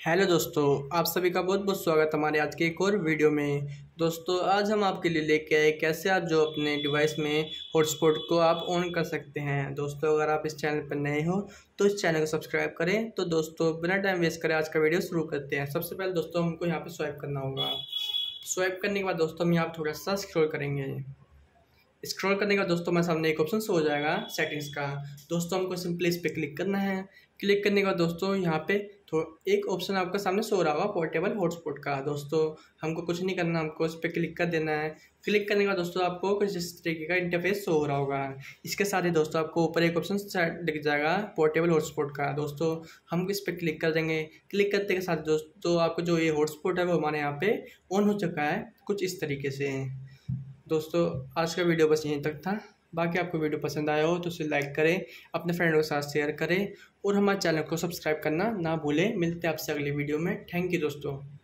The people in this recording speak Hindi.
हेलो दोस्तों, आप सभी का बहुत बहुत स्वागत है हमारे आज के एक और वीडियो में। दोस्तों, आज हम आपके लिए लेके आए कैसे आप जो अपने डिवाइस में हॉटस्पॉट को आप ऑन कर सकते हैं। दोस्तों, अगर आप इस चैनल पर नए हो तो इस चैनल को सब्सक्राइब करें। तो दोस्तों, बिना टाइम वेस्ट करें आज का वीडियो शुरू करते हैं। सबसे पहले दोस्तों, हमको यहाँ पर स्वाइप करना होगा। स्वाइप करने के बाद दोस्तों, हम यहाँ थोड़ा सा स्क्रोल करेंगे। स्क्रॉल करने का दोस्तों हमारे सामने एक ऑप्शन हो जाएगा सेटिंग्स का। दोस्तों हमको सिंपली इस पर क्लिक करना है। क्लिक करने के दोस्तों यहाँ पे तो एक ऑप्शन आपका सामने सो रहा होगा पोर्टेबल हॉटस्पॉट का। दोस्तों हमको कुछ नहीं करना, हमको इस पर क्लिक कर देना है। क्लिक करने का दोस्तों आपको कुछ इस तरीके का इंटरफेस शो हो रहा होगा। इसके साथ ही दोस्तों आपको ऊपर एक ऑप्शन दिख जाएगा पोर्टेबल हॉटस्पॉट का। दोस्तों हम इस पर क्लिक कर देंगे। क्लिक करने के साथ दोस्तों आपको जो ये हॉटस्पॉट है वो हमारे यहाँ पे ऑन हो चुका है कुछ इस तरीके से। दोस्तों, आज का वीडियो बस यहीं तक था। बाकी आपको वीडियो पसंद आया हो तो उसे लाइक करें, अपने फ्रेंडों के साथ शेयर करें और हमारे चैनल को सब्सक्राइब करना ना भूलें। मिलते हैं आपसे अगले वीडियो में। थैंक यू दोस्तों।